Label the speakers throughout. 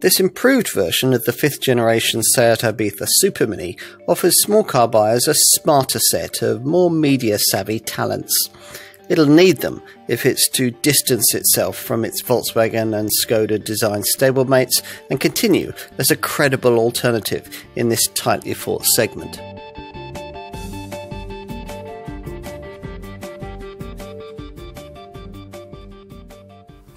Speaker 1: This improved version of the fifth generation Seat Ibiza Super Mini offers small car buyers a smarter set of more media savvy talents. It'll need them if it's to distance itself from its Volkswagen and Skoda design stablemates and continue as a credible alternative in this tightly fought segment.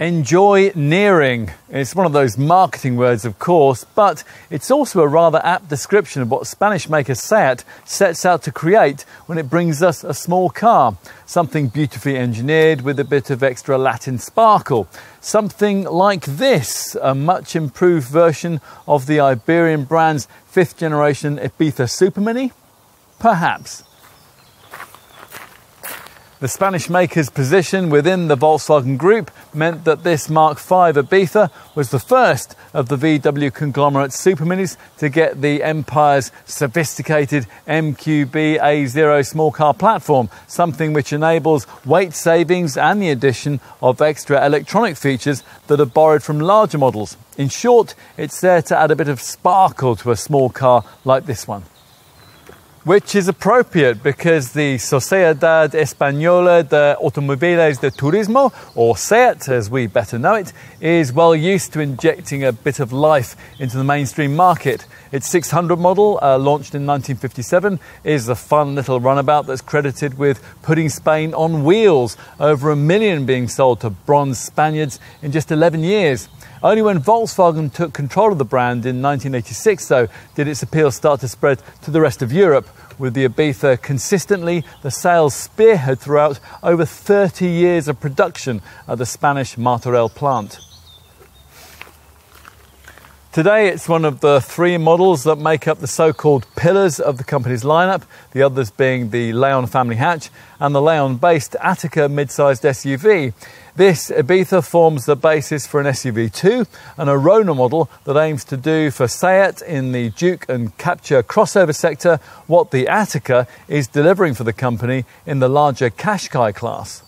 Speaker 2: Enjoyneering. It's one of those marketing words, of course, but it's also a rather apt description of what Spanish maker Seat sets out to create when it brings us a small car. Something beautifully engineered with a bit of extra Latin sparkle. Something like this, a much improved version of the Iberian brand's fifth generation Ibiza Supermini? Perhaps. The Spanish maker's position within the Volkswagen Group meant that this Mark V Ibiza was the first of the VW conglomerate superminis to get the Empire's sophisticated MQB A0 small car platform, something which enables weight savings and the addition of extra electronic features that are borrowed from larger models. In short, it's there to add a bit of sparkle to a small car like this one which is appropriate because the Sociedad Española de Automóviles de Turismo, or SEAT as we better know it, is well used to injecting a bit of life into the mainstream market. Its 600 model, uh, launched in 1957, is a fun little runabout that's credited with putting Spain on wheels, over a million being sold to bronze Spaniards in just 11 years. Only when Volkswagen took control of the brand in 1986, though, did its appeal start to spread to the rest of Europe, with the Ibiza consistently the sales spearhead throughout over 30 years of production at the Spanish Martorell plant. Today, it's one of the three models that make up the so called pillars of the company's lineup, the others being the Leon family hatch and the Leon based Ateca mid sized SUV. This Ibiza forms the basis for an SUV2 and Arona model that aims to do for Seat in the Juke and Captur crossover sector what the Ateca is delivering for the company in the larger Qashqai class.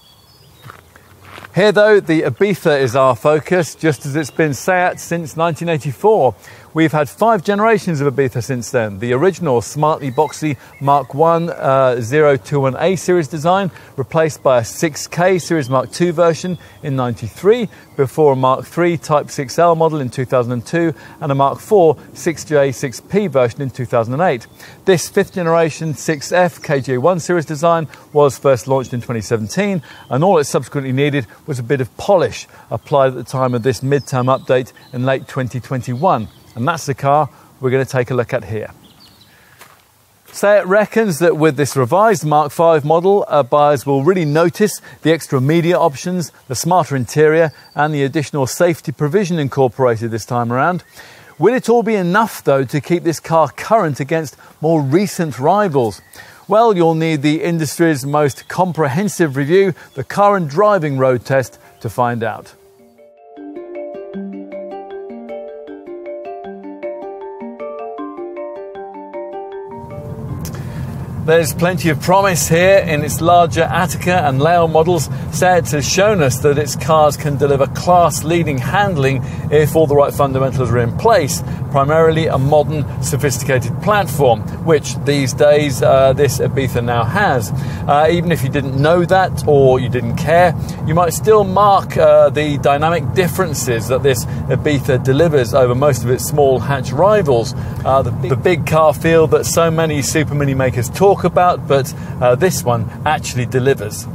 Speaker 2: Here, though, the Ibiza is our focus, just as it's been Seat since 1984. We've had five generations of Ibiza since then. The original smartly boxy Mark 1 uh, 021A series design, replaced by a 6K Series Mark II version in 93, before a Mark III Type 6L model in 2002, and a Mark IV 6J 6P version in 2008. This fifth generation 6F KJ1 series design was first launched in 2017, and all it subsequently needed was a bit of polish applied at the time of this midterm update in late 2021. And that's the car we're going to take a look at here. Seat reckons that with this revised Mark V model, uh, buyers will really notice the extra media options, the smarter interior, and the additional safety provision incorporated this time around. Will it all be enough, though, to keep this car current against more recent rivals? Well, you'll need the industry's most comprehensive review, the car and driving road test, to find out. There's plenty of promise here in its larger Ateca and Leon models. Seat has shown us that its cars can deliver class leading handling if all the right fundamentals are in place, primarily a modern, sophisticated platform, which these days uh, this Ibiza now has. Uh, even if you didn't know that or you didn't care, you might still mark uh, the dynamic differences that this Ibiza delivers over most of its small hatch rivals. Uh, the, the big car feel that so many super mini makers talk talk about, but uh, this one actually delivers.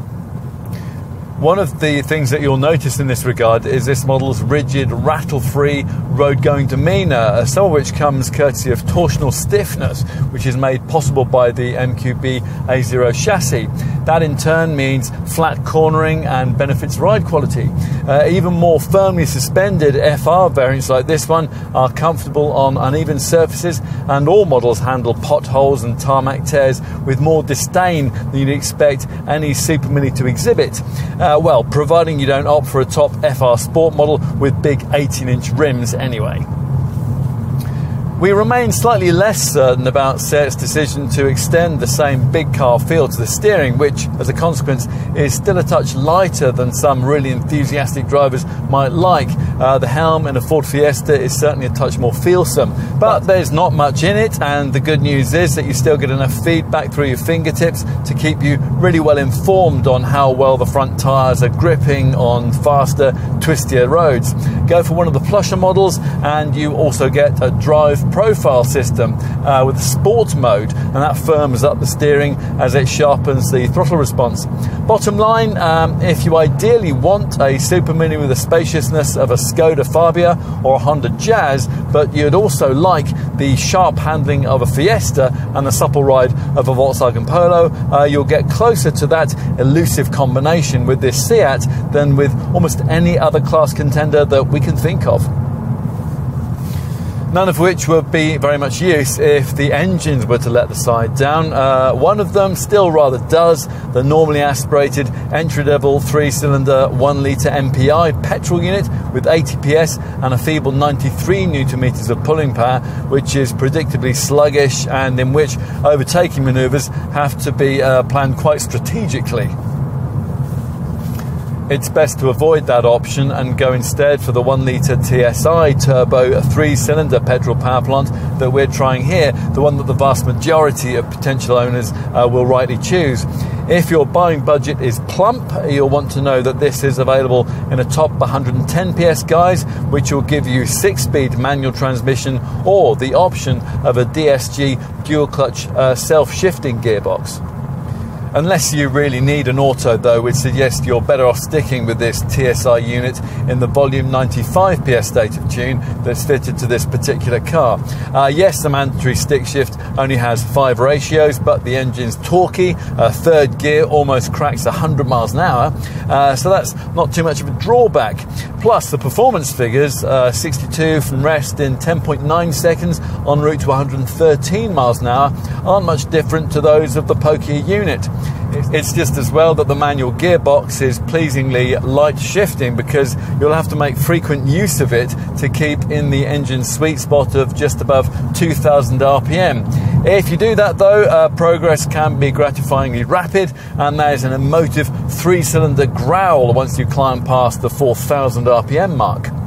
Speaker 2: One of the things that you'll notice in this regard is this model's rigid, rattle free road going demeanour, uh, some of which comes courtesy of torsional stiffness, which is made possible by the MQB A0 chassis. That in turn means flat cornering and benefits ride quality. Uh, even more firmly suspended FR variants like this one are comfortable on uneven surfaces, and all models handle potholes and tarmac tears with more disdain than you'd expect any Super Mini to exhibit. Uh, uh, well, providing you don't opt for a top FR Sport model with big 18 inch rims anyway. We remain slightly less certain about Seat's decision to extend the same big car feel to the steering, which, as a consequence, is still a touch lighter than some really enthusiastic drivers might like. Uh, the helm in a Ford Fiesta is certainly a touch more feelsome, but there's not much in it, and the good news is that you still get enough feedback through your fingertips to keep you really well informed on how well the front tyres are gripping on faster, twistier roads. Go for one of the plusher models, and you also get a drive profile system uh, with sport mode, and that firms up the steering as it sharpens the throttle response. Bottom line, um, if you ideally want a Super Mini with the spaciousness of a Skoda Fabia or a Honda Jazz, but you'd also like the sharp handling of a Fiesta and the supple ride of a Volkswagen Polo, uh, you'll get closer to that elusive combination with this Seat than with almost any other class contender that we can think of none of which would be very much use if the engines were to let the side down. Uh, one of them still rather does, the normally aspirated entry-level three-cylinder 1-litre MPI petrol unit with 80 PS and a feeble 93 newton meters of pulling power, which is predictably sluggish and in which overtaking manoeuvres have to be uh, planned quite strategically it's best to avoid that option and go instead for the 1 litre TSI turbo 3 cylinder petrol power plant that we're trying here, the one that the vast majority of potential owners uh, will rightly choose. If your buying budget is plump, you'll want to know that this is available in a top 110 PS guise, which will give you six speed manual transmission or the option of a DSG dual clutch uh, self shifting gearbox. Unless you really need an auto, though, we'd suggest you're better off sticking with this TSI unit in the volume 95 PS state of tune that's fitted to this particular car. Uh, yes, the mandatory stick shift only has five ratios, but the engine's torquey. Uh, third gear almost cracks 100 miles an hour, uh, so that's not too much of a drawback. Plus, the performance figures uh, 62 from rest in 10.9 seconds en route to 113 miles an hour aren't much different to those of the Pokia unit. It's just as well that the manual gearbox is pleasingly light shifting because you'll have to make frequent use of it to keep in the engine's sweet spot of just above 2000 RPM. If you do that though, uh, progress can be gratifyingly rapid and there's an emotive three cylinder growl once you climb past the 4000 RPM mark.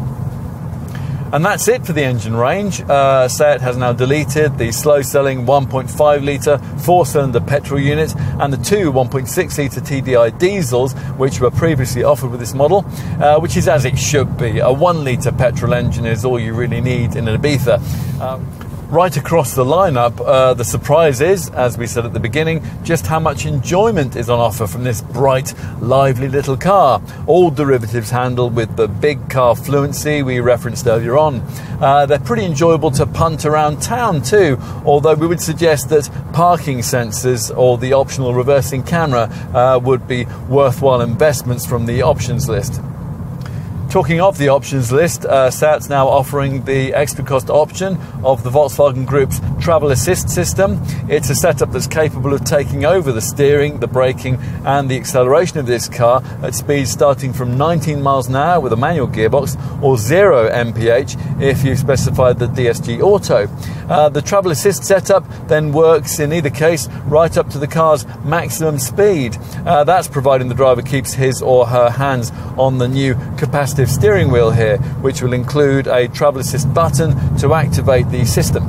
Speaker 2: And that's it for the engine range. Uh, has now deleted the slow selling 1.5 litre four cylinder petrol unit and the two 1.6 litre TDI diesels, which were previously offered with this model, uh, which is as it should be. A one litre petrol engine is all you really need in an Ibiza. Um, right across the lineup, uh, the surprise is, as we said at the beginning, just how much enjoyment is on offer from this bright, lively little car. All derivatives handled with the big car fluency we referenced earlier on. Uh, they're pretty enjoyable to punt around town too, although we would suggest that parking sensors or the optional reversing camera uh, would be worthwhile investments from the options list. Talking of the options list, uh, Seat's now offering the extra cost option of the Volkswagen Group's Travel Assist system. It's a setup that's capable of taking over the steering, the braking, and the acceleration of this car at speeds starting from 19 miles an hour with a manual gearbox or 0 mph if you specify the DSG Auto. Uh, the Travel Assist setup then works in either case right up to the car's maximum speed. Uh, that's providing the driver keeps his or her hands on the new capacitive steering wheel here, which will include a travel assist button to activate the system.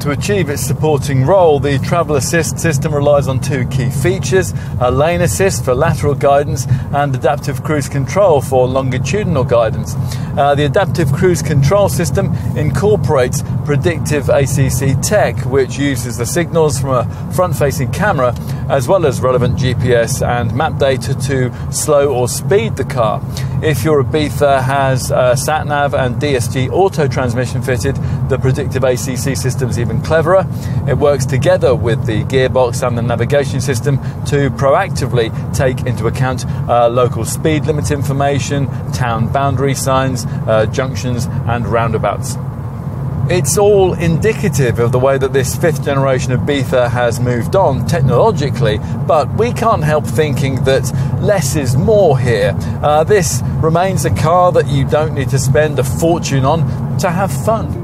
Speaker 2: To achieve its supporting role, the Travel Assist system relies on two key features a lane assist for lateral guidance and adaptive cruise control for longitudinal guidance. Uh, the adaptive cruise control system incorporates predictive ACC tech, which uses the signals from a front facing camera as well as relevant GPS and map data to slow or speed the car. If your Ibiza has uh, sat nav and DSG auto transmission fitted, the predictive ACC system is even even cleverer. It works together with the gearbox and the navigation system to proactively take into account uh, local speed limit information, town boundary signs, uh, junctions, and roundabouts. It's all indicative of the way that this fifth generation of Ibiza has moved on technologically, but we can't help thinking that less is more here. Uh, this remains a car that you don't need to spend a fortune on to have fun.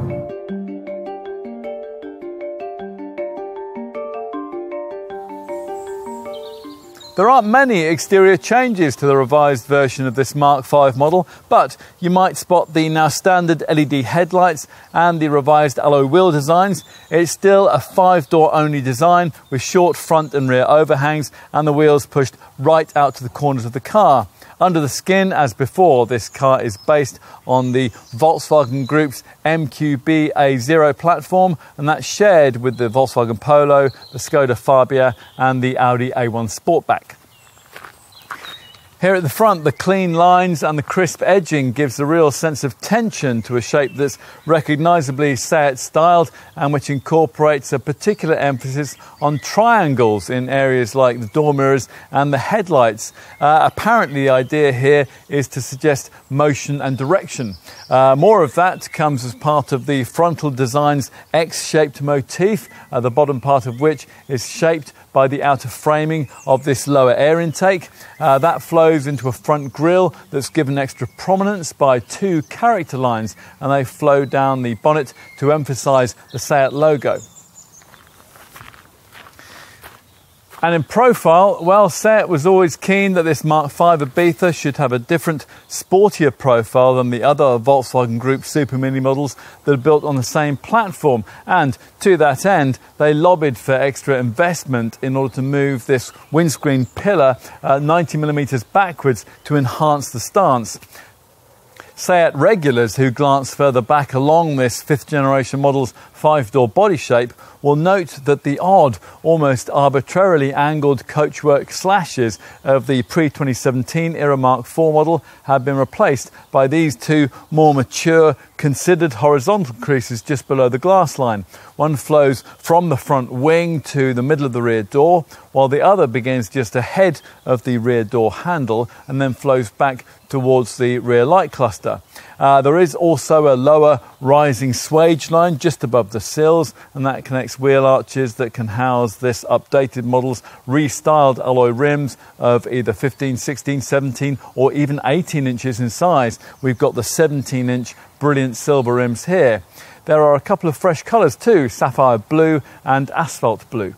Speaker 2: There aren't many exterior changes to the revised version of this Mark V model, but you might spot the now standard LED headlights and the revised alloy wheel designs. It's still a five door only design with short front and rear overhangs and the wheels pushed right out to the corners of the car. Under the skin, as before, this car is based on the Volkswagen Group's MQB A0 platform, and that's shared with the Volkswagen Polo, the Skoda Fabia, and the Audi A1 Sportback. Here at the front, the clean lines and the crisp edging gives a real sense of tension to a shape that's recognisably Seat styled and which incorporates a particular emphasis on triangles in areas like the door mirrors and the headlights. Uh, apparently, the idea here is to suggest motion and direction. Uh, more of that comes as part of the frontal design's X shaped motif, uh, the bottom part of which is shaped by the outer framing of this lower air intake. Uh, that flows into a front grille that's given extra prominence by two character lines and they flow down the bonnet to emphasize the Seat logo. And in profile, well, Seat was always keen that this Mark V Ibiza should have a different, sportier profile than the other Volkswagen Group Super Mini models that are built on the same platform. And to that end, they lobbied for extra investment in order to move this windscreen pillar uh, 90 millimeters backwards to enhance the stance. Seat regulars who glance further back along this fifth generation model's five door body shape will note that the odd, almost arbitrarily angled coachwork slashes of the pre 2017 era Mark IV model have been replaced by these two more mature, considered horizontal creases just below the glass line. One flows from the front wing to the middle of the rear door, while the other begins just ahead of the rear door handle and then flows back towards the rear light cluster. Uh, there is also a lower rising swage line just above the sills, and that connects wheel arches that can house this updated model's restyled alloy rims of either 15, 16, 17, or even 18 inches in size. We've got the 17 inch brilliant silver rims here. There are a couple of fresh colours too sapphire blue and asphalt blue.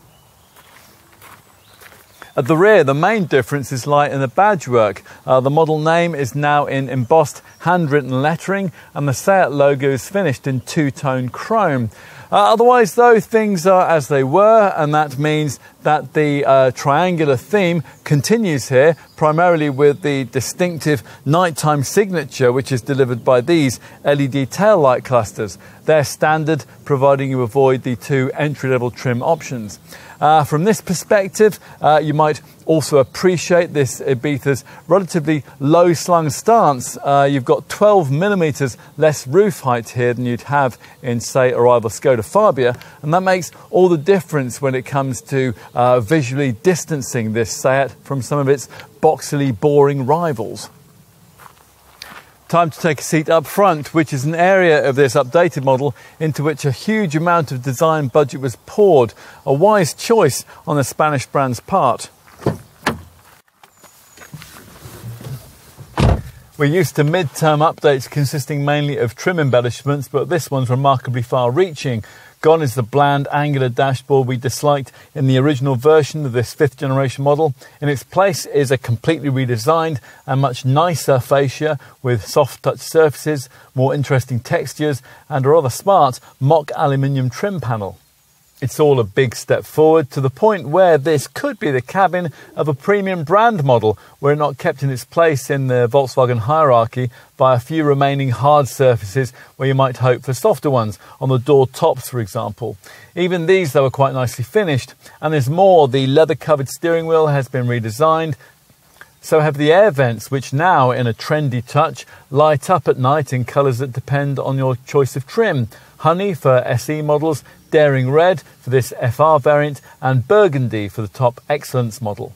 Speaker 2: At the rear, the main difference is light in the badge work. Uh, the model name is now in embossed handwritten lettering, and the Seat logo is finished in two tone chrome. Uh, otherwise, though, things are as they were, and that means that the uh, triangular theme continues here, primarily with the distinctive nighttime signature, which is delivered by these LED tail light clusters. They're standard, providing you avoid the two entry level trim options. Uh, from this perspective, uh, you might also appreciate this Ibiza's relatively low slung stance. Uh, you've got 12 millimeters less roof height here than you'd have in, say, a rival Skoda Fabia, and that makes all the difference when it comes to uh, visually distancing this Seat from some of its boxily boring rivals. Time to take a seat up front, which is an area of this updated model into which a huge amount of design budget was poured. A wise choice on the Spanish brand's part. We're used to mid-term updates consisting mainly of trim embellishments, but this one's remarkably far-reaching. Gone is the bland angular dashboard we disliked in the original version of this fifth generation model. In its place is a completely redesigned and much nicer fascia with soft touch surfaces, more interesting textures, and a rather smart mock aluminium trim panel. It's all a big step forward to the point where this could be the cabin of a premium brand model, were it not kept in its place in the Volkswagen hierarchy by a few remaining hard surfaces where you might hope for softer ones, on the door tops, for example. Even these, though, are quite nicely finished. And there's more. The leather covered steering wheel has been redesigned. So have the air vents, which now, in a trendy touch, light up at night in colours that depend on your choice of trim. Honey for SE models, Daring Red for this FR variant, and Burgundy for the top Excellence model.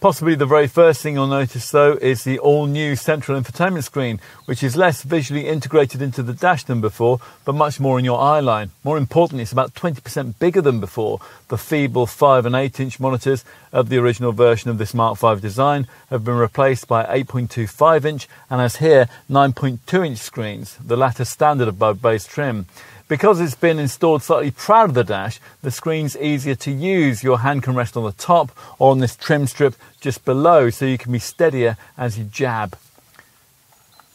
Speaker 2: Possibly the very first thing you'll notice though is the all new central infotainment screen, which is less visually integrated into the dash than before, but much more in your eye line. More importantly, it's about 20% bigger than before. The feeble 5 and 8 inch monitors of the original version of this Mark V design have been replaced by 8.25 inch and as here 9.2 inch screens, the latter standard above base trim. Because it's been installed slightly proud of the dash, the screen's easier to use. Your hand can rest on the top or on this trim strip just below so you can be steadier as you jab.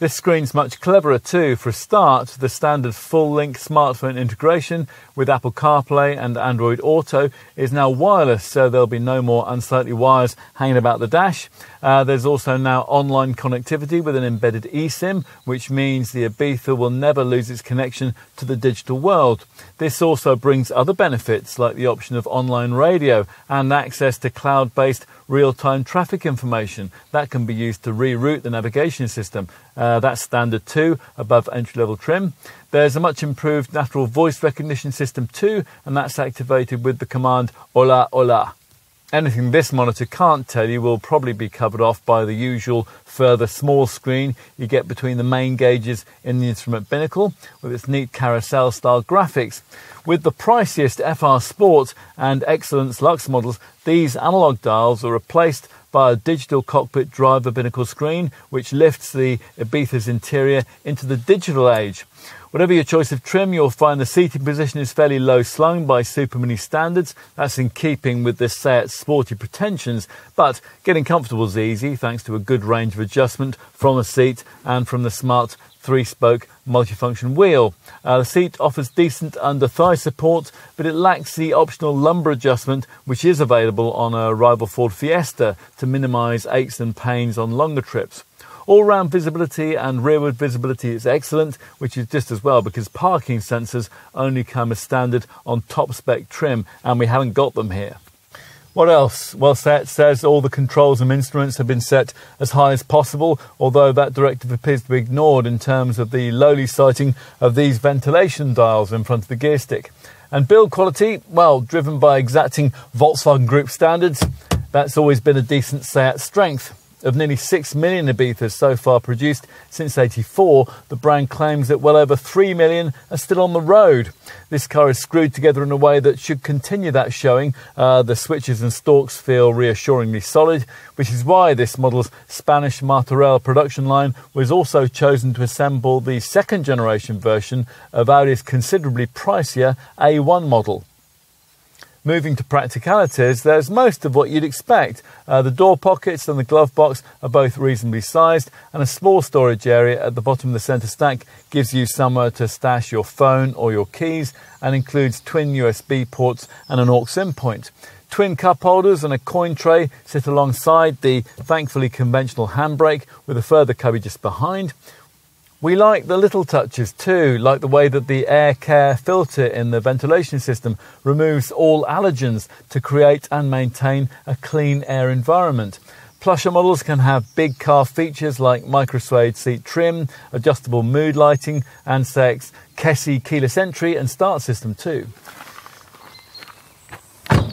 Speaker 2: This screen's much cleverer too. For a start, the standard full-length smartphone integration with Apple CarPlay and Android Auto is now wireless, so there'll be no more unsightly wires hanging about the dash. Uh, there's also now online connectivity with an embedded eSIM, which means the Ibiza will never lose its connection to the digital world. This also brings other benefits like the option of online radio and access to cloud-based real-time traffic information that can be used to reroute the navigation system. Uh, that's standard too, above entry-level trim. There's a much improved natural voice recognition system too, and that's activated with the command hola hola. Anything this monitor can't tell you will probably be covered off by the usual further small screen you get between the main gauges in the instrument binnacle with its neat carousel style graphics. With the priciest FR Sport and Excellence Lux models, these analog dials are replaced by a digital cockpit driver binnacle screen which lifts the Ibiza's interior into the digital age. Whatever your choice of trim, you'll find the seating position is fairly low slung by Super Mini standards. That's in keeping with the Seat's sporty pretensions, but getting comfortable is easy thanks to a good range of adjustment from the seat and from the smart three spoke multifunction wheel. Uh, the seat offers decent under thigh support, but it lacks the optional lumbar adjustment which is available on a rival Ford Fiesta to minimize aches and pains on longer trips. All round visibility and rearward visibility is excellent, which is just as well because parking sensors only come as standard on top spec trim and we haven't got them here. What else? Well, Seat says all the controls and instruments have been set as high as possible, although that directive appears to be ignored in terms of the lowly sighting of these ventilation dials in front of the gear stick. And build quality, well, driven by exacting Volkswagen Group standards, that's always been a decent Seat strength. Of nearly 6 million Ibizas so far produced since 84, the brand claims that well over 3 million are still on the road. This car is screwed together in a way that should continue that showing. Uh, the switches and stalks feel reassuringly solid, which is why this model's Spanish Martorell production line was also chosen to assemble the second generation version of Audi's considerably pricier A1 model. Moving to practicalities, there's most of what you'd expect. Uh, the door pockets and the glove box are both reasonably sized, and a small storage area at the bottom of the centre stack gives you somewhere to stash your phone or your keys and includes twin USB ports and an aux in point. Twin cup holders and a coin tray sit alongside the thankfully conventional handbrake with a further cubby just behind. We like the little touches too, like the way that the air care filter in the ventilation system removes all allergens to create and maintain a clean air environment. Plusher models can have big car features like micro suede seat trim, adjustable mood lighting, and sex KESSY keyless entry and start system too.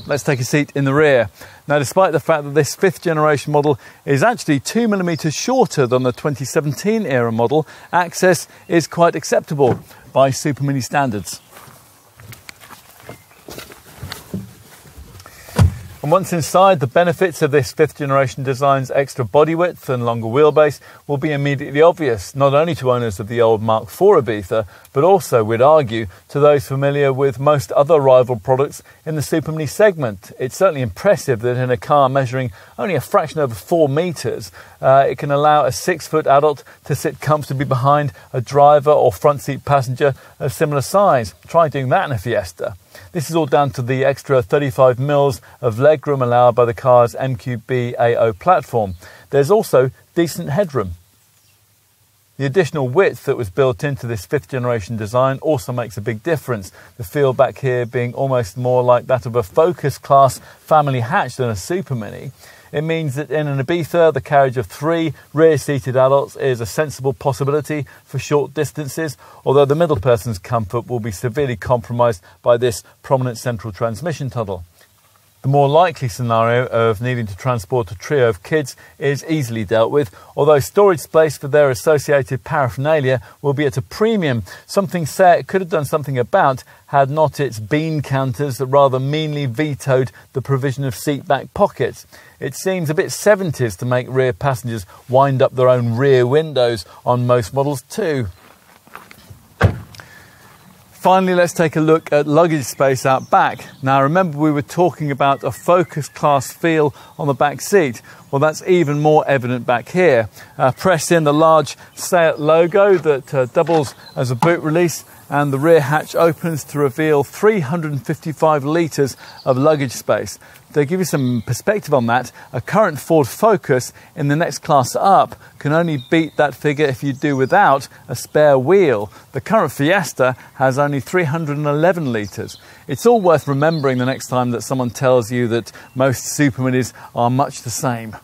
Speaker 2: Let's take a seat in the rear. Now, despite the fact that this fifth generation model is actually two millimeters shorter than the 2017 era model, access is quite acceptable by Super Mini standards. And once inside, the benefits of this fifth generation design's extra body width and longer wheelbase will be immediately obvious, not only to owners of the old Mark IV Ibiza, but also, we'd argue, to those familiar with most other rival products in the Super Mini segment. It's certainly impressive that in a car measuring only a fraction over four metres, uh, it can allow a six foot adult to sit comfortably behind a driver or front seat passenger of similar size. Try doing that in a Fiesta. This is all down to the extra 35 mils of legroom allowed by the car's MQB A0 platform. There's also decent headroom. The additional width that was built into this fifth generation design also makes a big difference. The feel back here being almost more like that of a Focus class family hatch than a Super Mini. It means that in an Ibiza, the carriage of three rear seated adults is a sensible possibility for short distances, although the middle person's comfort will be severely compromised by this prominent central transmission tunnel. The more likely scenario of needing to transport a trio of kids is easily dealt with, although storage space for their associated paraphernalia will be at a premium, something Seat could have done something about had not its bean counters that rather meanly vetoed the provision of seat back pockets. It seems a bit 70s to make rear passengers wind up their own rear windows on most models too. Finally, let's take a look at luggage space out back. Now, remember we were talking about a Focus class feel on the back seat. Well, that's even more evident back here. Uh, press in the large SEAT logo that uh, doubles as a boot release and the rear hatch opens to reveal 355 litres of luggage space. To give you some perspective on that, a current Ford Focus in the next class up can only beat that figure if you do without a spare wheel. The current Fiesta has only 311 litres. It's all worth remembering the next time that someone tells you that most superminis are much the same.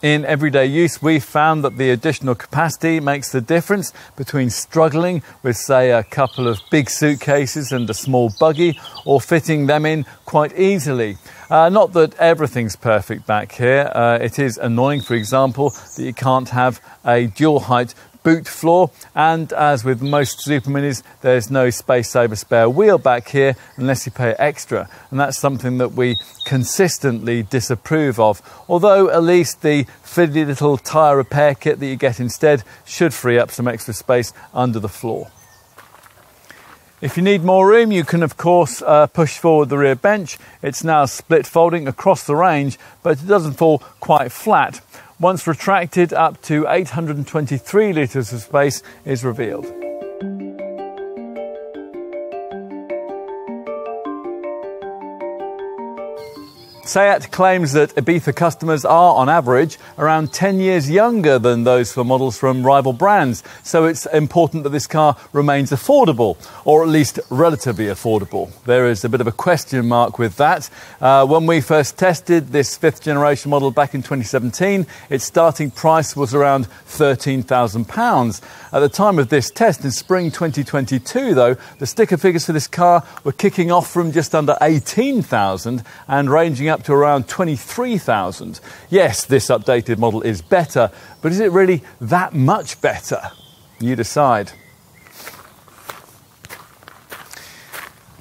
Speaker 2: In everyday use, we found that the additional capacity makes the difference between struggling with, say, a couple of big suitcases and a small buggy, or fitting them in quite easily. Uh, not that everything's perfect back here. Uh, it is annoying, for example, that you can't have a dual height boot floor. And as with most Super Minis, there's no space saver spare wheel back here unless you pay extra. And that's something that we consistently disapprove of. Although at least the fiddly little tyre repair kit that you get instead should free up some extra space under the floor. If you need more room, you can of course uh, push forward the rear bench. It's now split folding across the range, but it doesn't fall quite flat once retracted up to 823 litres of space is revealed. SEAT claims that Ibiza customers are, on average, around 10 years younger than those for models from rival brands, so it's important that this car remains affordable, or at least relatively affordable. There is a bit of a question mark with that. Uh, when we first tested this fifth generation model back in 2017, its starting price was around £13,000. At the time of this test in spring 2022, though, the sticker figures for this car were kicking off from just under 18,000 and ranging up up to around 23,000. Yes, this updated model is better, but is it really that much better? You decide.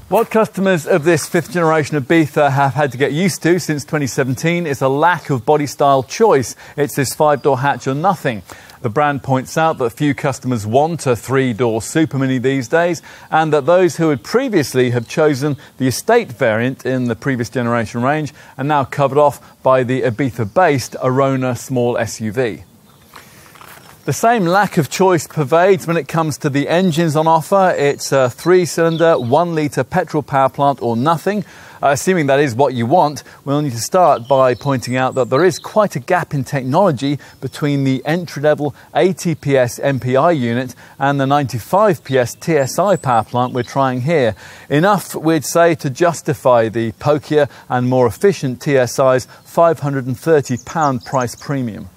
Speaker 2: What customers of this fifth generation of Ibiza have had to get used to since 2017 is a lack of body style choice. It's this five door hatch or nothing. The brand points out that few customers want a three door Super Mini these days, and that those who would previously have chosen the estate variant in the previous generation range are now covered off by the Ibiza based Arona small SUV. The same lack of choice pervades when it comes to the engines on offer. It's a three cylinder, one litre petrol power plant or nothing. Uh, assuming that is what you want, we'll need to start by pointing out that there is quite a gap in technology between the entry level 80 PS MPI unit and the 95 PS TSI power plant we're trying here. Enough, we'd say, to justify the pokier and more efficient TSI's £530 price premium.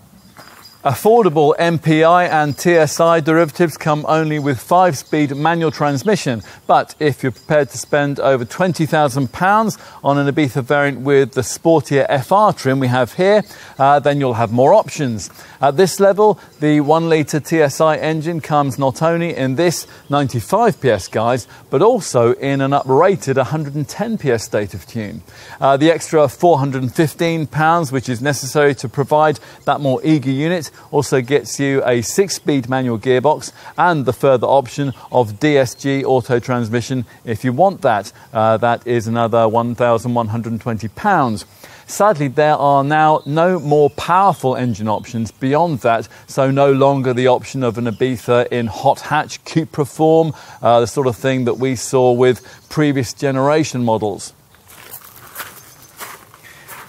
Speaker 2: Affordable MPI and TSI derivatives come only with 5 speed manual transmission, but if you're prepared to spend over £20,000 on an Ibiza variant with the sportier FR trim we have here, uh, then you'll have more options. At this level, the 1 litre TSI engine comes not only in this 95 PS guise, but also in an uprated 110 PS state of tune. Uh, the extra £415, which is necessary to provide that more eager unit, also gets you a six speed manual gearbox and the further option of DSG auto transmission if you want that. Uh, that is another £1,120. Sadly, there are now no more powerful engine options beyond that, so no longer the option of an Ibiza in hot hatch Cupra form, uh, the sort of thing that we saw with previous generation models.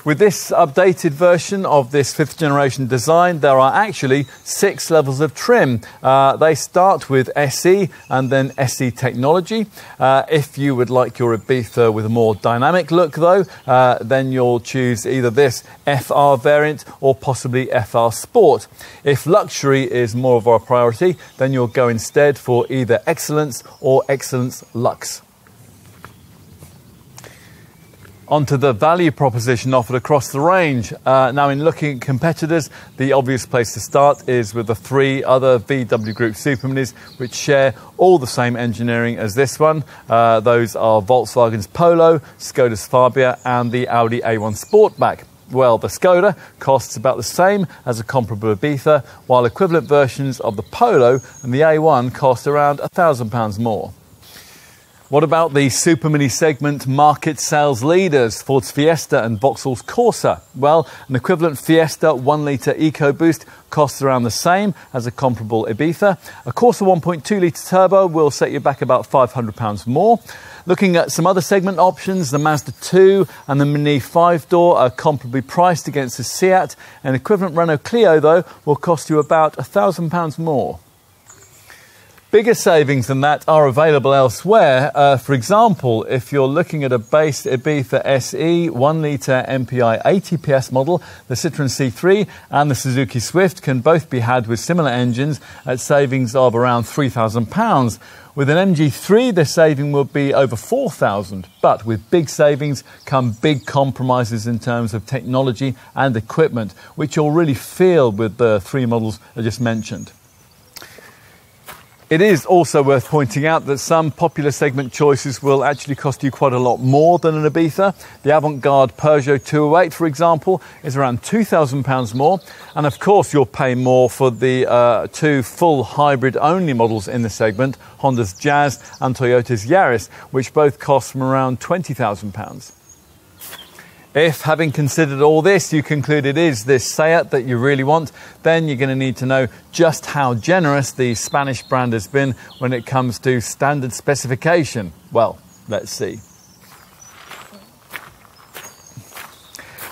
Speaker 2: With this updated version of this fifth generation design, there are actually six levels of trim. Uh, they start with SE and then SE technology. Uh, if you would like your Ibiza with a more dynamic look, though, uh, then you'll choose either this FR variant or possibly FR Sport. If luxury is more of our priority, then you'll go instead for either Excellence or Excellence Luxe. Onto the value proposition offered across the range. Uh, now, in looking at competitors, the obvious place to start is with the three other VW Group Superminis, which share all the same engineering as this one. Uh, those are Volkswagen's Polo, Skoda's Fabia, and the Audi A1 Sportback. Well, the Skoda costs about the same as a comparable Ibiza, while equivalent versions of the Polo and the A1 cost around £1,000 more. What about the Super Mini segment market sales leaders, Ford's Fiesta and Vauxhall's Corsa? Well, an equivalent Fiesta 1 litre EcoBoost costs around the same as a comparable Ibiza. A Corsa 1.2 litre turbo will set you back about £500 more. Looking at some other segment options, the Mazda 2 and the Mini 5 door are comparably priced against the Seat. An equivalent Renault Clio, though, will cost you about £1,000 more. Bigger savings than that are available elsewhere. Uh, for example, if you're looking at a base Ibiza SE 1 litre MPI 80 PS model, the Citroën C3 and the Suzuki Swift can both be had with similar engines at savings of around £3,000. With an MG3, the saving will be over 4,000. But with big savings come big compromises in terms of technology and equipment, which you'll really feel with the three models I just mentioned. It is also worth pointing out that some popular segment choices will actually cost you quite a lot more than an Ibiza. The avant-garde Peugeot 208, for example, is around £2,000 more. And of course, you'll pay more for the uh, two full hybrid-only models in the segment, Honda's Jazz and Toyota's Yaris, which both cost from around £20,000. If, having considered all this, you conclude it is this Seat that you really want, then you're going to need to know just how generous the Spanish brand has been when it comes to standard specification. Well, let's see.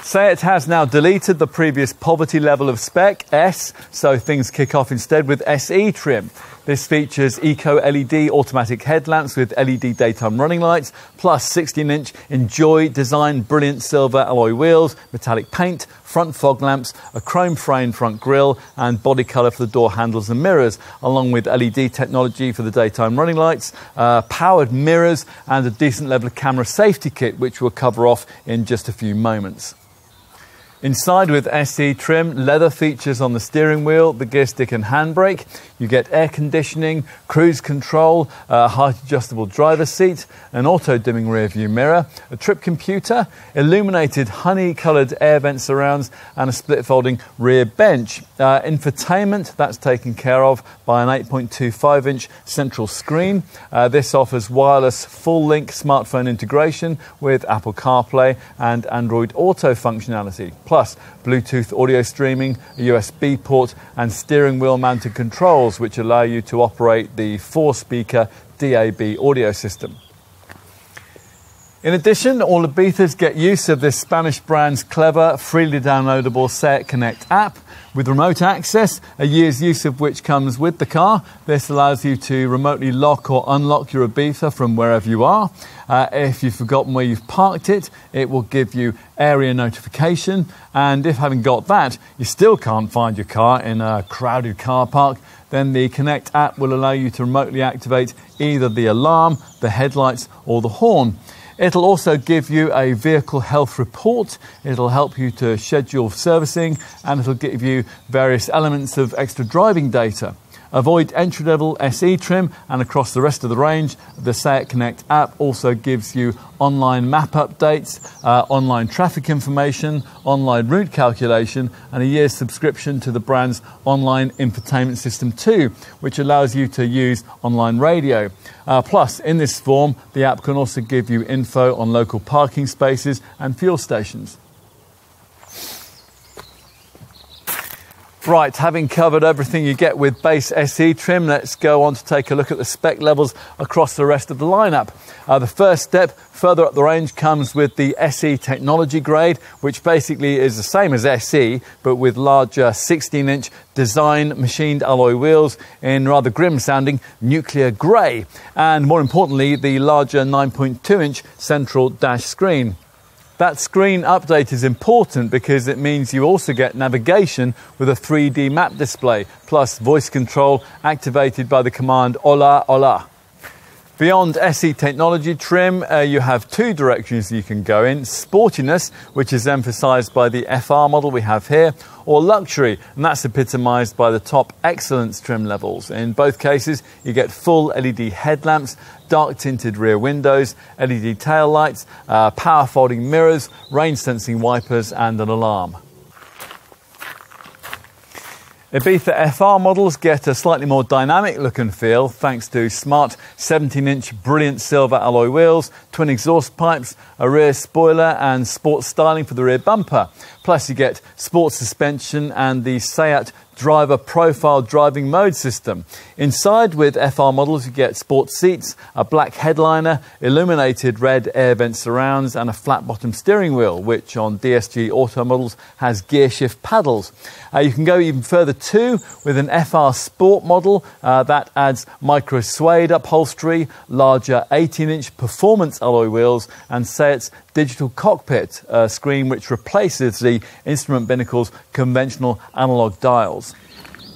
Speaker 2: Seat has now deleted the previous poverty level of spec S, so things kick off instead with SE trim. This features Eco LED automatic headlamps with LED daytime running lights, plus 16 inch Enjoy design brilliant silver alloy wheels, metallic paint, front fog lamps, a chrome frame front grille, and body colour for the door handles and mirrors, along with LED technology for the daytime running lights, uh, powered mirrors, and a decent level of camera safety kit, which we'll cover off in just a few moments. Inside with SE trim, leather features on the steering wheel, the gear stick and handbrake. You get air conditioning, cruise control, a height adjustable driver seat, an auto dimming rear view mirror, a trip computer, illuminated honey coloured air vent surrounds, and a split folding rear bench. Uh, infotainment, that's taken care of by an 8.25 inch central screen. Uh, this offers wireless full link smartphone integration with Apple CarPlay and Android Auto functionality, plus Bluetooth audio streaming, a USB port, and steering wheel mounted controls controls which allow you to operate the four speaker DAB audio system. In addition, all Ibizas get use of this Spanish brand's clever, freely downloadable Seat Connect app with remote access, a year's use of which comes with the car. This allows you to remotely lock or unlock your Ibiza from wherever you are. Uh, if you've forgotten where you've parked it, it will give you area notification. And if having got that, you still can't find your car in a crowded car park, then the Connect app will allow you to remotely activate either the alarm, the headlights, or the horn. It'll also give you a vehicle health report. It'll help you to schedule servicing and it'll give you various elements of extra driving data. Avoid entry level SE trim and across the rest of the range. The Seat Connect app also gives you online map updates, uh, online traffic information, online route calculation, and a year's subscription to the brand's online infotainment system too, which allows you to use online radio. Uh, plus, in this form, the app can also give you info on local parking spaces and fuel stations. Right, having covered everything you get with base SE trim, let's go on to take a look at the spec levels across the rest of the lineup. Uh, the first step further up the range comes with the SE technology grade, which basically is the same as SE, but with larger 16 inch design machined alloy wheels in rather grim sounding nuclear grey, and more importantly, the larger 9.2 inch central dash screen. That screen update is important because it means you also get navigation with a 3D map display, plus voice control activated by the command Hola Hola. Beyond SE technology trim, uh, you have two directions you can go in sportiness, which is emphasized by the FR model we have here, or luxury, and that's epitomized by the top excellence trim levels. In both cases, you get full LED headlamps, dark tinted rear windows, LED tail lights, uh, power folding mirrors, rain sensing wipers, and an alarm. Ibiza FR models get a slightly more dynamic look and feel thanks to smart 17 inch brilliant silver alloy wheels, twin exhaust pipes, a rear spoiler, and sports styling for the rear bumper. Plus, you get sports suspension and the SEAT driver profile driving mode system. Inside with FR models, you get sports seats, a black headliner, illuminated red air vent surrounds, and a flat bottom steering wheel, which on DSG Auto models has gear shift paddles. Uh, you can go even further too with an FR Sport model uh, that adds micro suede upholstery, larger 18 inch performance alloy wheels, and SEAT's digital cockpit uh, screen, which replaces the instrument binnacle's conventional analog dials.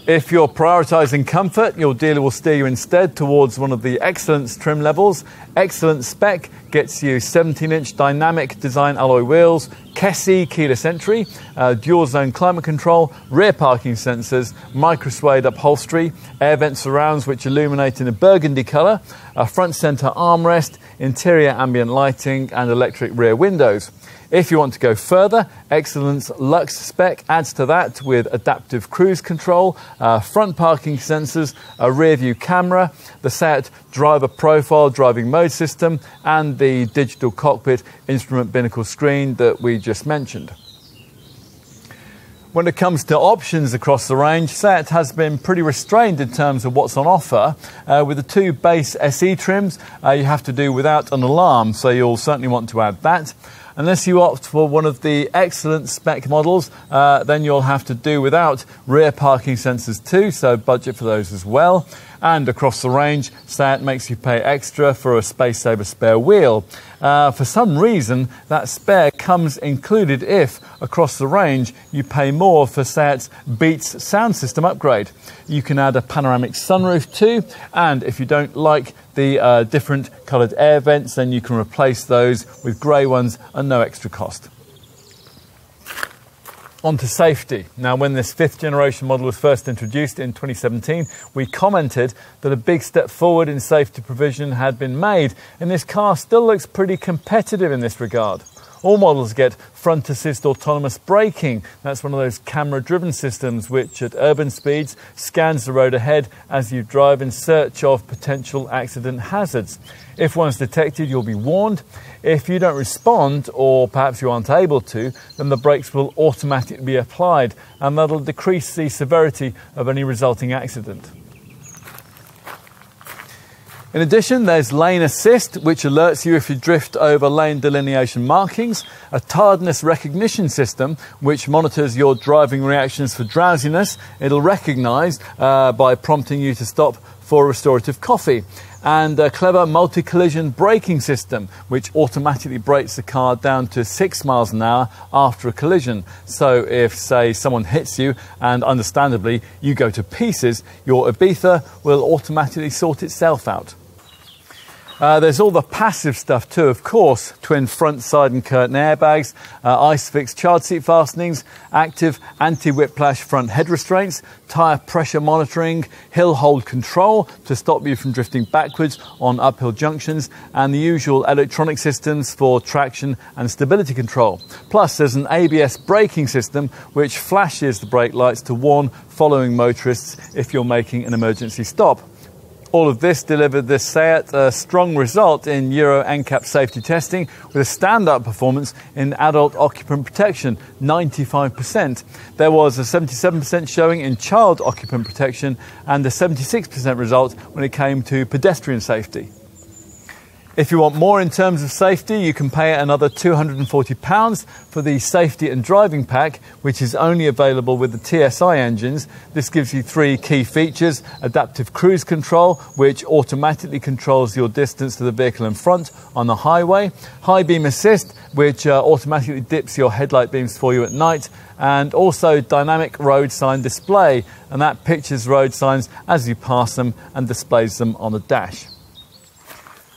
Speaker 2: If you're prioritising comfort, your dealer will steer you instead towards one of the Excellence trim levels. Excellence spec gets you 17 inch dynamic design alloy wheels, KESSY keyless entry, uh, dual zone climate control, rear parking sensors, micro suede upholstery, air vent surrounds which illuminate in a burgundy colour, a front centre armrest, interior ambient lighting, and electric rear windows. If you want to go further, Excellence Lux spec adds to that with adaptive cruise control, uh, front parking sensors, a rear view camera, the SEAT driver profile driving mode system, and the digital cockpit instrument binnacle screen that we just mentioned. When it comes to options across the range, SEAT has been pretty restrained in terms of what's on offer. Uh, with the two base SE trims, uh, you have to do without an alarm, so you'll certainly want to add that. Unless you opt for one of the excellent spec models, uh, then you'll have to do without rear parking sensors too, so budget for those as well. And across the range, SEAT makes you pay extra for a space saver spare wheel. Uh, for some reason, that spare comes included if, across the range, you pay more for SEAT's Beats sound system upgrade. You can add a panoramic sunroof too, and if you don't like the uh, different coloured air vents, then you can replace those with grey ones at no extra cost. On to safety. Now, when this fifth generation model was first introduced in 2017, we commented that a big step forward in safety provision had been made, and this car still looks pretty competitive in this regard. All models get front assist autonomous braking. That's one of those camera driven systems which, at urban speeds, scans the road ahead as you drive in search of potential accident hazards. If one's detected, you'll be warned. If you don't respond, or perhaps you aren't able to, then the brakes will automatically be applied and that'll decrease the severity of any resulting accident. In addition, there's lane assist, which alerts you if you drift over lane delineation markings, a tiredness recognition system, which monitors your driving reactions for drowsiness. It'll recognize uh, by prompting you to stop for restorative coffee, and a clever multi collision braking system, which automatically brakes the car down to six miles an hour after a collision. So, if, say, someone hits you and understandably you go to pieces, your Ibiza will automatically sort itself out. Uh, there's all the passive stuff too, of course. Twin front, side, and curtain airbags, uh, ISOFIX child seat fastenings, active anti-whiplash front head restraints, tyre pressure monitoring, hill hold control to stop you from drifting backwards on uphill junctions, and the usual electronic systems for traction and stability control. Plus, there's an ABS braking system which flashes the brake lights to warn following motorists if you're making an emergency stop. All of this delivered the SEAT a strong result in Euro NCAP safety testing with a standout performance in adult occupant protection, 95%. There was a 77% showing in child occupant protection and a 76% result when it came to pedestrian safety. If you want more in terms of safety, you can pay another £240 for the safety and driving pack, which is only available with the TSI engines. This gives you three key features adaptive cruise control, which automatically controls your distance to the vehicle in front on the highway, high beam assist, which uh, automatically dips your headlight beams for you at night, and also dynamic road sign display, and that pictures road signs as you pass them and displays them on the dash.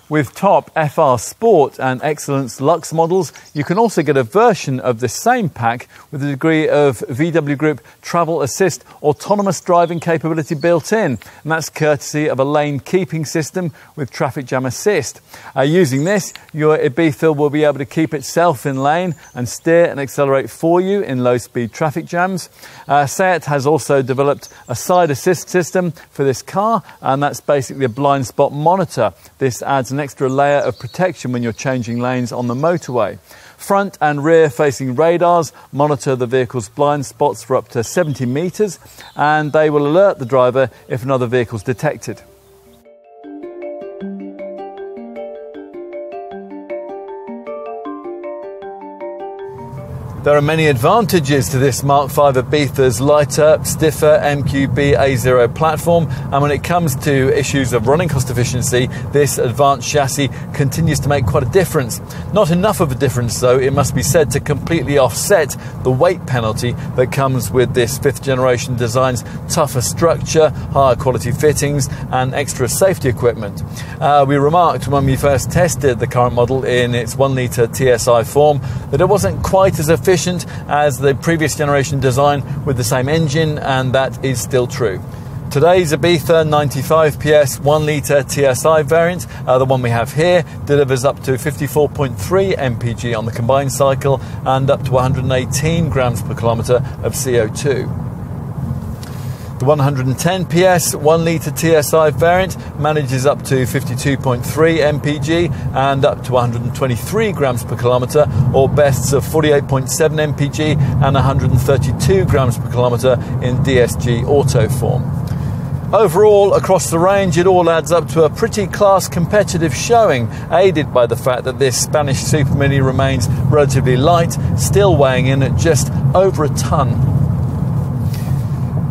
Speaker 2: With top FR Sport and Excellence Lux models, you can also get a version of the same pack with a degree of VW Group Travel Assist autonomous driving capability built in. And that's courtesy of a lane keeping system with traffic jam assist. Uh, using this, your Ibiza will be able to keep itself in lane and steer and accelerate for you in low speed traffic jams. Uh, SEAT has also developed a side assist system for this car, and that's basically a blind spot monitor. This adds an extra layer of protection when you're changing lanes on the motorway. Front and rear facing radars monitor the vehicle's blind spots for up to 70 metres and they will alert the driver if another vehicle is detected. There are many advantages to this Mark V Ibiza's lighter, stiffer MQB A0 platform, and when it comes to issues of running cost efficiency, this advanced chassis continues to make quite a difference. Not enough of a difference, though, it must be said, to completely offset the weight penalty that comes with this fifth generation design's tougher structure, higher quality fittings, and extra safety equipment. Uh, we remarked when we first tested the current model in its 1 litre TSI form that it wasn't quite as efficient efficient as the previous generation design with the same engine, and that is still true. Today's Ibiza 95 PS 1 litre TSI variant, uh, the one we have here, delivers up to 54.3 mpg on the combined cycle and up to 118 grams per kilometre of CO2. The 110 PS 1 litre TSI variant manages up to 52.3 mpg and up to 123 grams per kilometre, or bests of 48.7 mpg and 132 grams per kilometre in DSG Auto form. Overall, across the range, it all adds up to a pretty class competitive showing, aided by the fact that this Spanish Super Mini remains relatively light, still weighing in at just over a tonne.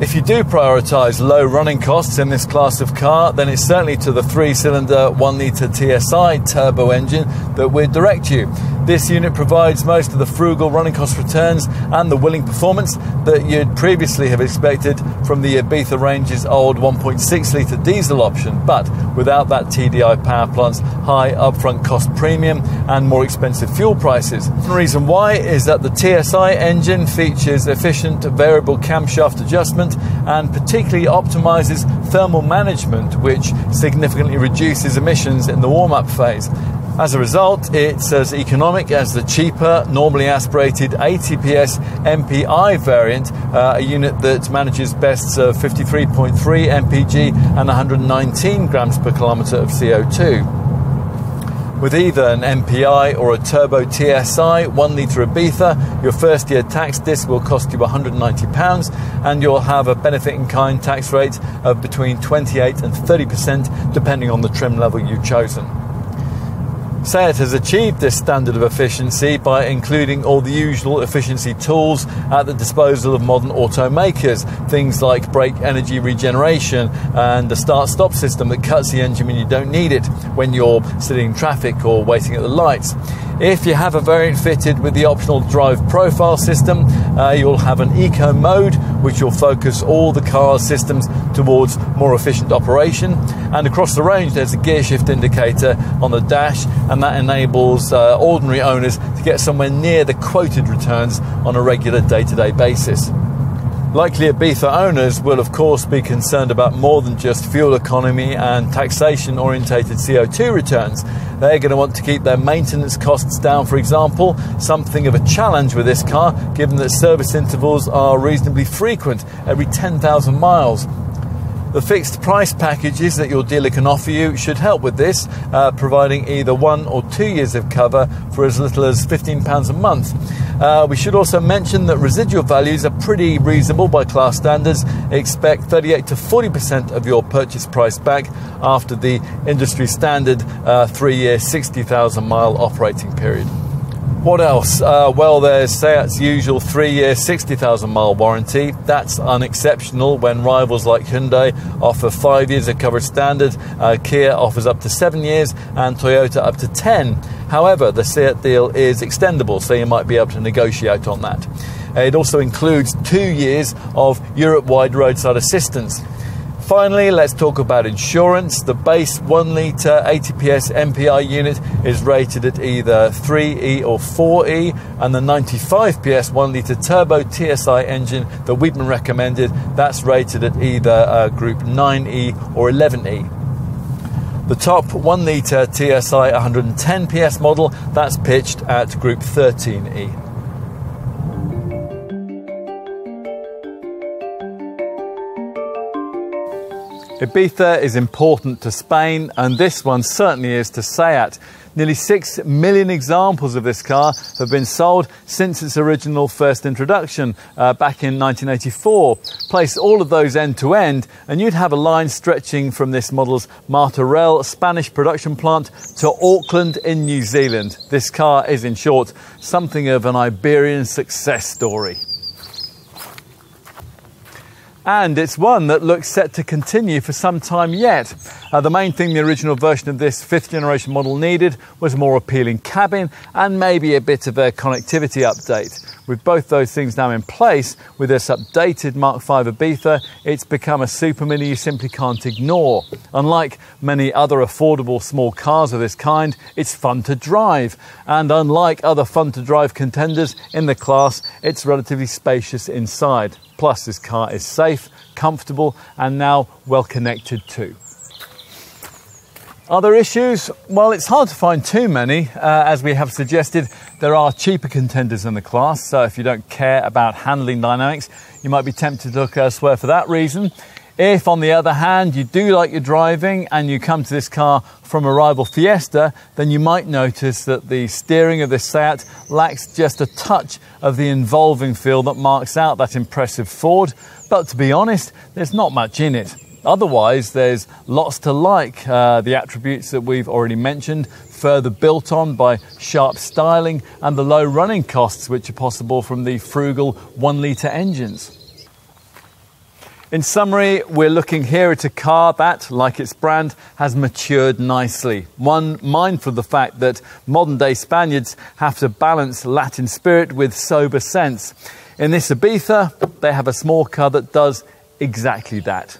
Speaker 2: If you do prioritise low running costs in this class of car, then it's certainly to the three cylinder 1 litre TSI turbo engine that we'd direct you. This unit provides most of the frugal running cost returns and the willing performance that you'd previously have expected from the Ibiza range's old 1.6 litre diesel option, but without that TDI power plant's high upfront cost premium and more expensive fuel prices. The reason why is that the TSI engine features efficient variable camshaft adjustment and particularly optimizes thermal management, which significantly reduces emissions in the warm up phase. As a result, it's as economic as the cheaper, normally aspirated 80 PS MPI variant, uh, a unit that manages bests of 53.3 mpg and 119 grams per kilometre of CO2. With either an MPI or a turbo TSI 1 litre Ibiza, your first year tax disc will cost you £190 and you'll have a benefit in kind tax rate of between 28 and 30% depending on the trim level you've chosen. SEAT has achieved this standard of efficiency by including all the usual efficiency tools at the disposal of modern automakers, things like brake energy regeneration and a start stop system that cuts the engine when you don't need it when you're sitting in traffic or waiting at the lights. If you have a variant fitted with the optional drive profile system, uh, you'll have an eco mode which will focus all the car's systems towards more efficient operation. And across the range, there's a gear shift indicator on the dash, and that enables uh, ordinary owners to get somewhere near the quoted returns on a regular day to day basis. Likely Ibiza owners will, of course, be concerned about more than just fuel economy and taxation orientated CO2 returns. They're going to want to keep their maintenance costs down, for example, something of a challenge with this car, given that service intervals are reasonably frequent every 10,000 miles. The fixed price packages that your dealer can offer you should help with this, uh, providing either one or two years of cover for as little as £15 a month. Uh, we should also mention that residual values are pretty reasonable by class standards. Expect 38 to 40% of your purchase price back after the industry standard uh, three year, 60,000 mile operating period. What else? Uh, well, there's SEAT's usual three year, 60,000 mile warranty. That's unexceptional when rivals like Hyundai offer five years of coverage standard, uh, Kia offers up to seven years, and Toyota up to 10. However, the SEAT deal is extendable, so you might be able to negotiate on that. It also includes two years of Europe wide roadside assistance. Finally, let's talk about insurance. The base 1 litre 80 PS MPI unit is rated at either 3E or 4E, and the 95 PS 1 litre turbo TSI engine that we've been recommended, that's rated at either uh, Group 9E or 11E. The top 1 litre TSI 110 PS model, that's pitched at Group 13E. Ibiza is important to Spain, and this one certainly is to SEAT. Nearly 6 million examples of this car have been sold since its original first introduction uh, back in 1984. Place all of those end to end, and you'd have a line stretching from this model's Martorell Spanish production plant to Auckland in New Zealand. This car is, in short, something of an Iberian success story and it's one that looks set to continue for some time yet. Uh, the main thing the original version of this fifth generation model needed was a more appealing cabin and maybe a bit of a connectivity update. With both those things now in place, with this updated Mark V Ibiza, it's become a super mini you simply can't ignore. Unlike many other affordable small cars of this kind, it's fun to drive. And unlike other fun to drive contenders in the class, it's relatively spacious inside. Plus, this car is safe, comfortable, and now well connected too. Other issues? Well, it's hard to find too many. Uh, as we have suggested, there are cheaper contenders in the class, so if you don't care about handling dynamics, you might be tempted to look elsewhere for that reason. If, on the other hand, you do like your driving and you come to this car from a rival Fiesta, then you might notice that the steering of this Seat lacks just a touch of the involving feel that marks out that impressive Ford. But to be honest, there's not much in it. Otherwise, there's lots to like. Uh, the attributes that we've already mentioned, further built on by sharp styling and the low running costs which are possible from the frugal one litre engines. In summary, we're looking here at a car that, like its brand, has matured nicely. One mindful of the fact that modern day Spaniards have to balance Latin spirit with sober sense. In this Ibiza, they have a small car that does exactly that.